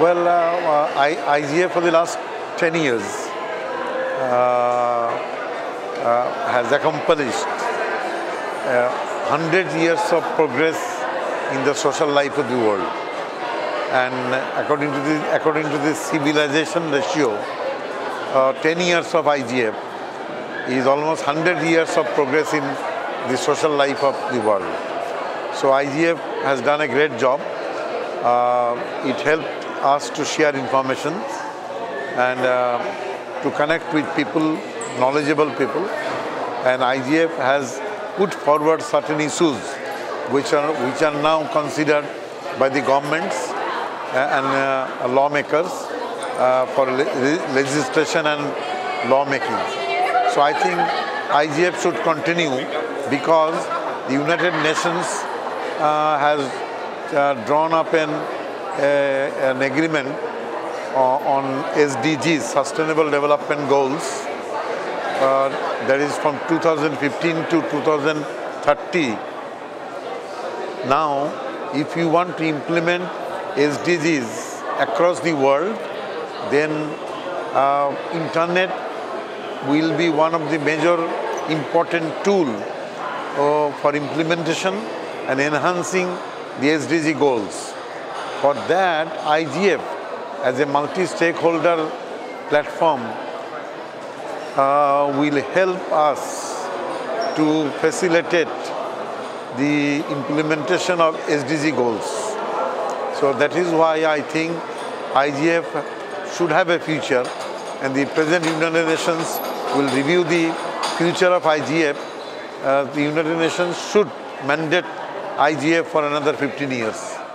Well, uh, I, IGF for the last 10 years uh, uh, has accomplished uh, 100 years of progress in the social life of the world. And according to the, according to the civilization ratio, uh, 10 years of IGF is almost 100 years of progress in the social life of the world. So IGF has done a great job. Uh, it helped us to share information and uh, to connect with people, knowledgeable people. And IGF has put forward certain issues which are, which are now considered by the governments and uh, lawmakers uh, for le legislation and lawmaking. So I think IGF should continue because the United Nations uh, has uh, drawn up an, an agreement on SDGs, Sustainable Development Goals, uh, that is from 2015 to 2030. Now, if you want to implement SDGs across the world, then uh, internet will be one of the major important tool uh, for implementation and enhancing the SDG goals. For that, IGF as a multi-stakeholder platform uh, will help us to facilitate the implementation of SDG goals. So that is why I think IGF should have a future and the present United Nations will review the future of IGF. Uh, the United Nations should mandate IGF for another 15 years.